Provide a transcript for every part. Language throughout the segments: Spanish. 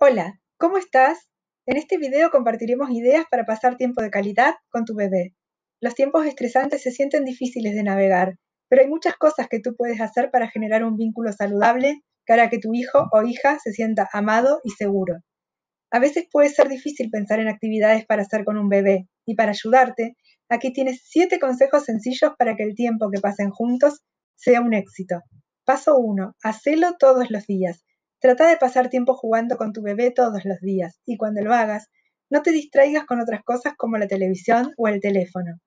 Hola, ¿cómo estás? En este video compartiremos ideas para pasar tiempo de calidad con tu bebé. Los tiempos estresantes se sienten difíciles de navegar, pero hay muchas cosas que tú puedes hacer para generar un vínculo saludable que hará que tu hijo o hija se sienta amado y seguro. A veces puede ser difícil pensar en actividades para hacer con un bebé, y para ayudarte, aquí tienes 7 consejos sencillos para que el tiempo que pasen juntos sea un éxito. Paso 1. Hacelo todos los días. Trata de pasar tiempo jugando con tu bebé todos los días y cuando lo hagas, no te distraigas con otras cosas como la televisión o el teléfono.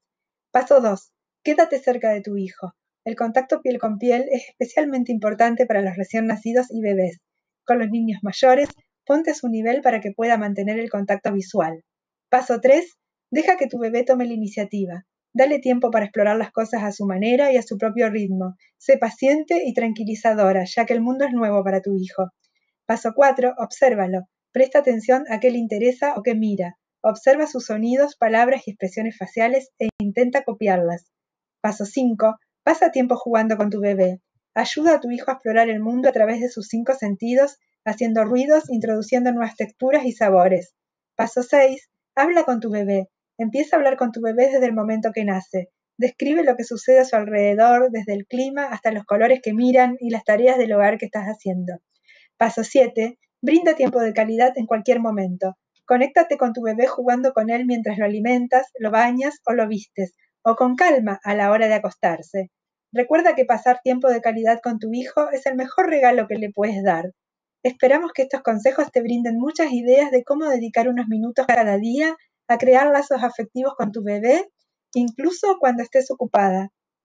Paso 2. Quédate cerca de tu hijo. El contacto piel con piel es especialmente importante para los recién nacidos y bebés. Con los niños mayores, ponte a su nivel para que pueda mantener el contacto visual. Paso 3. Deja que tu bebé tome la iniciativa. Dale tiempo para explorar las cosas a su manera y a su propio ritmo. Sé paciente y tranquilizadora, ya que el mundo es nuevo para tu hijo. Paso 4. Obsérvalo. Presta atención a qué le interesa o qué mira. Observa sus sonidos, palabras y expresiones faciales e intenta copiarlas. Paso 5. Pasa tiempo jugando con tu bebé. Ayuda a tu hijo a explorar el mundo a través de sus cinco sentidos, haciendo ruidos, introduciendo nuevas texturas y sabores. Paso 6. Habla con tu bebé. Empieza a hablar con tu bebé desde el momento que nace. Describe lo que sucede a su alrededor, desde el clima hasta los colores que miran y las tareas del hogar que estás haciendo. Paso 7. Brinda tiempo de calidad en cualquier momento. Conéctate con tu bebé jugando con él mientras lo alimentas, lo bañas o lo vistes, o con calma a la hora de acostarse. Recuerda que pasar tiempo de calidad con tu hijo es el mejor regalo que le puedes dar. Esperamos que estos consejos te brinden muchas ideas de cómo dedicar unos minutos cada día a crear lazos afectivos con tu bebé, incluso cuando estés ocupada.